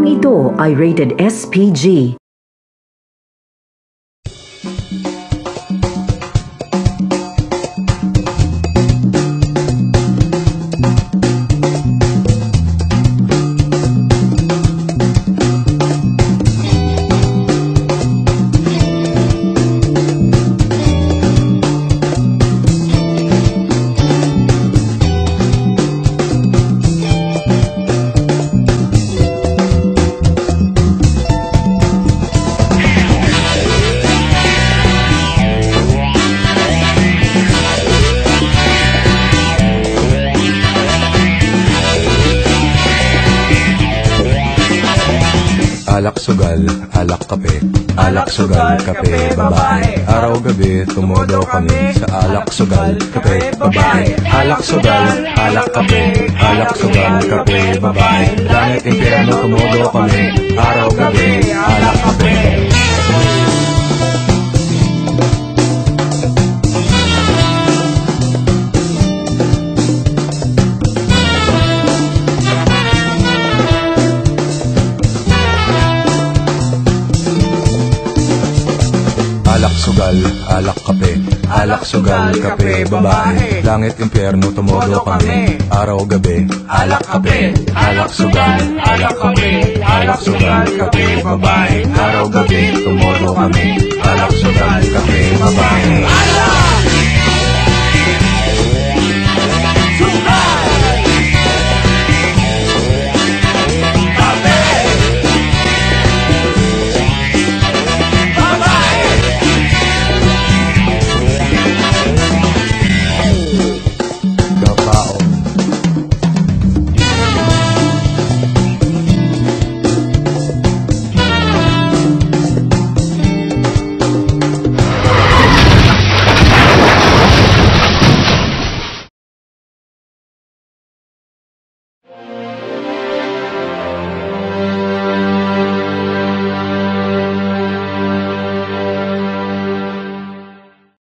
Programang ito ay rated SPG. Alak sugal, alak kape. Alak sugal, kape, babae. Araw gabi, tumodo kami Sa alak sugal, kape, babae. Alak sugal, alak kape. Alak sugal, kape, babae. Langit impyerno, tumodo kami. Araw gabi, alak kape Alak sugal, alak kape Alak sugal, kape, babae. Langit impyerno, tumodo kami. Araw gabi, alak kape Alak sugal, alak kape Alak sugal, kape, babae. Araw gabi, tumodo kami. Alak sugal, kape, babae